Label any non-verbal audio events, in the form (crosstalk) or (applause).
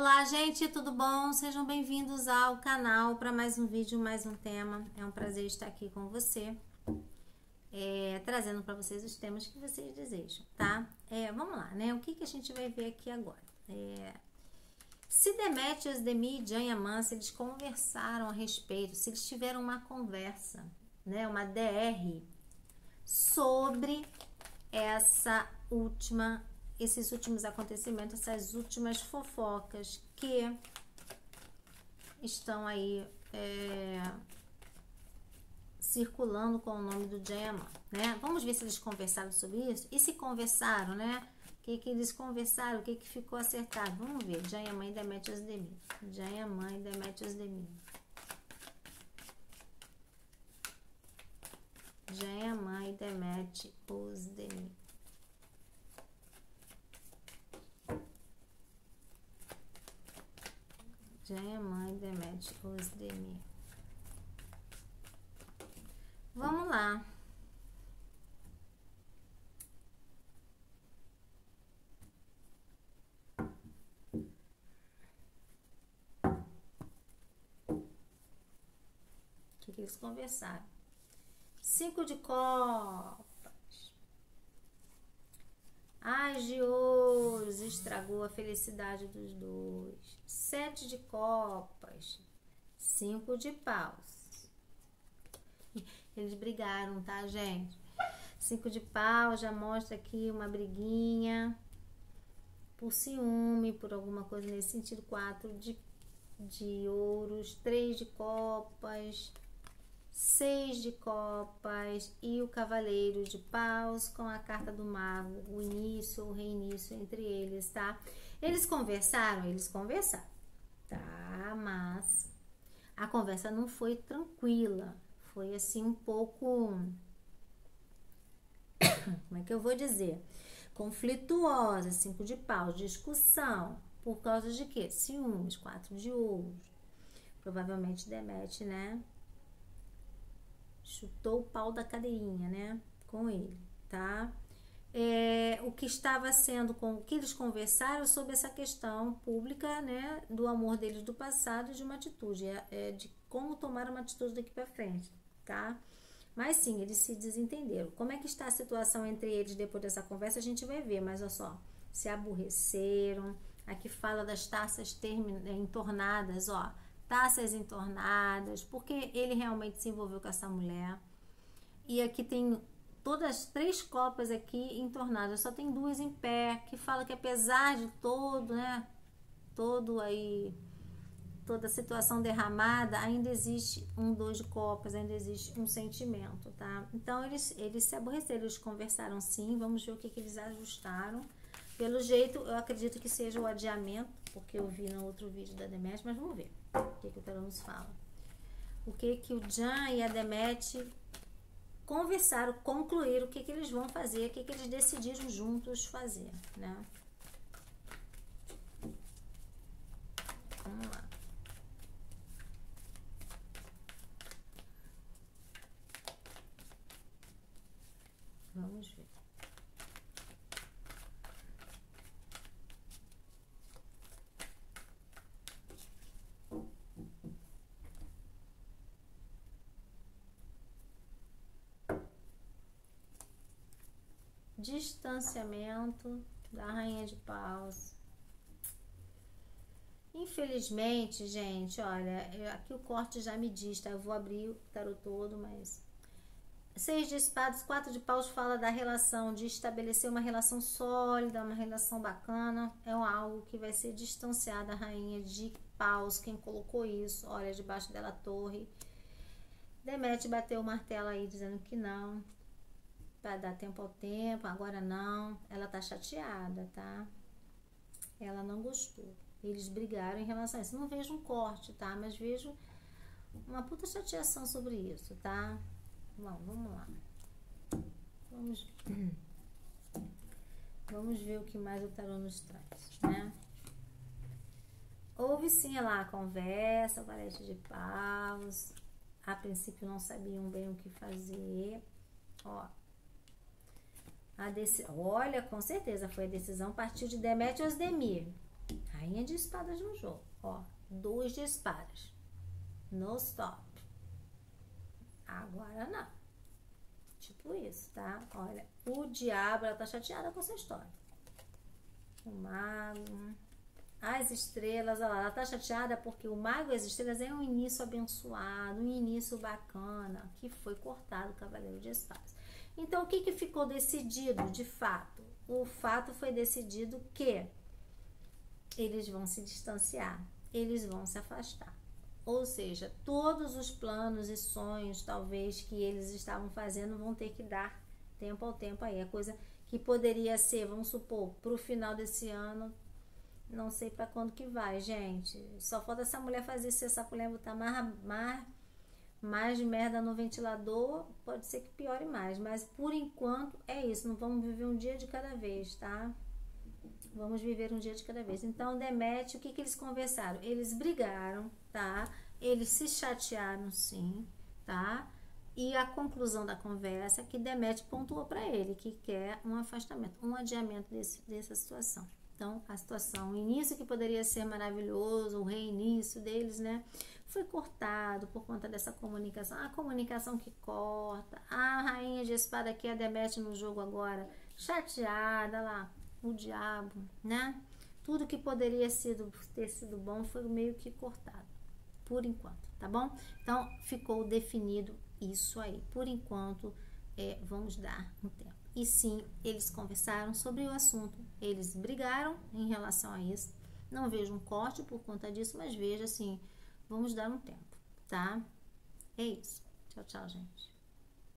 Olá, gente, tudo bom? Sejam bem-vindos ao canal para mais um vídeo, mais um tema. É um prazer estar aqui com você, é, trazendo para vocês os temas que vocês desejam, tá? É, vamos lá, né? O que, que a gente vai ver aqui agora? É, se Demetrius, Demi e Jan Amance, eles conversaram a respeito, se eles tiveram uma conversa, né? Uma DR sobre essa última esses últimos acontecimentos, essas últimas fofocas que estão aí é, circulando com o nome do Jayaman, né? Vamos ver se eles conversaram sobre isso. E se conversaram, né? O que, que eles conversaram, o que, que ficou acertado. Vamos ver. Jayaman e Demetrius Demi. Jayaman e Demetrius Demi. Jayaman e Demetrius Demi. É mãe Demet Osdemir. Vamos lá. O que, que eles conversaram? Cinco de copas. As de ouros estragou a felicidade dos dois. Sete de copas. Cinco de paus. Eles brigaram, tá, gente? Cinco de paus já mostra aqui uma briguinha por ciúme, por alguma coisa nesse sentido. Quatro de, de ouros. Três de copas seis de copas e o cavaleiro de paus com a carta do mago, o início, o reinício entre eles, tá? Eles conversaram, eles conversaram, tá? Mas a conversa não foi tranquila, foi assim um pouco, (coughs) como é que eu vou dizer? Conflituosa, cinco de paus, discussão, por causa de quê? Ciúmes, quatro de ouros. Provavelmente Demet, né? Chutou o pau da cadeirinha, né? Com ele, tá? É, o que estava sendo com o que eles conversaram sobre essa questão pública, né? Do amor deles do passado e de uma atitude, é, é, de como tomar uma atitude daqui para frente, tá? Mas sim, eles se desentenderam. Como é que está a situação entre eles depois dessa conversa? A gente vai ver, mas olha só, se aborreceram. Aqui fala das taças entornadas, ó taças entornadas, porque ele realmente se envolveu com essa mulher. E aqui tem todas as três copas aqui entornadas, só tem duas em pé, que fala que apesar de todo, né, todo aí toda a situação derramada, ainda existe um dois de copas, ainda existe um sentimento, tá? Então eles eles se aborreceram, eles conversaram sim, vamos ver o que, que eles ajustaram. Pelo jeito, eu acredito que seja o adiamento, porque eu vi no outro vídeo da Demet, mas vamos ver o que, que o tarô nos fala. O que que o Jan e a Demet conversaram, concluíram o que, que eles vão fazer, o que, que eles decidiram juntos fazer, né? Vamos lá. Vamos ver. Distanciamento da rainha de paus. Infelizmente, gente, olha, aqui o corte já me diz, tá? Eu vou abrir o tarot todo, mas Seis de espadas, quatro de paus fala da relação, de estabelecer uma relação sólida, uma relação bacana. É algo que vai ser distanciado da rainha de paus. Quem colocou isso? Olha, debaixo dela a torre. Demete bateu o martelo aí dizendo que não para dar tempo ao tempo, agora não. Ela tá chateada, tá? Ela não gostou. Eles brigaram em relação a isso. Não vejo um corte, tá? Mas vejo uma puta chateação sobre isso, tá? Bom, vamos lá. Vamos, (clears throat) vamos ver o que mais o tarô nos traz, né? Houve sim lá a conversa, valete de paus. A princípio não sabiam bem o que fazer. Ó, Olha, com certeza foi a decisão partiu de Demétrios Demir. Aí rainha de espadas no jogo. Ó, dois de espadas. No stop. Agora não. Tipo isso, tá? Olha, o diabo, ela tá chateada com essa história. O mago. As estrelas, olha lá, ela tá chateada porque o mago e as estrelas é um início abençoado, um início bacana, que foi cortado o cavaleiro de espadas. Então, o que, que ficou decidido de fato? O fato foi decidido que eles vão se distanciar, eles vão se afastar. Ou seja, todos os planos e sonhos, talvez, que eles estavam fazendo, vão ter que dar tempo ao tempo aí. A coisa que poderia ser, vamos supor, para o final desse ano, não sei para quando que vai, gente. Só falta essa mulher fazer se essa mulher botar mais, mais, mais merda no ventilador, pode ser que piore mais. Mas por enquanto é isso. Não vamos viver um dia de cada vez, tá? Vamos viver um dia de cada vez. Então, Demet, o que, que eles conversaram? Eles brigaram, tá? Eles se chatearam, sim, tá? E a conclusão da conversa é que Demet pontuou para ele que quer um afastamento, um adiamento desse, dessa situação. Então, a situação, o início que poderia ser maravilhoso, o reinício deles, né? Foi cortado por conta dessa comunicação. A comunicação que corta. A rainha de espada que é a Demet no jogo agora, chateada lá o diabo, né? Tudo que poderia sido, ter sido bom foi meio que cortado, por enquanto, tá bom? Então, ficou definido isso aí. Por enquanto, é, vamos dar um tempo. E sim, eles conversaram sobre o assunto, eles brigaram em relação a isso. Não vejo um corte por conta disso, mas veja assim, vamos dar um tempo, tá? É isso. Tchau, tchau, gente.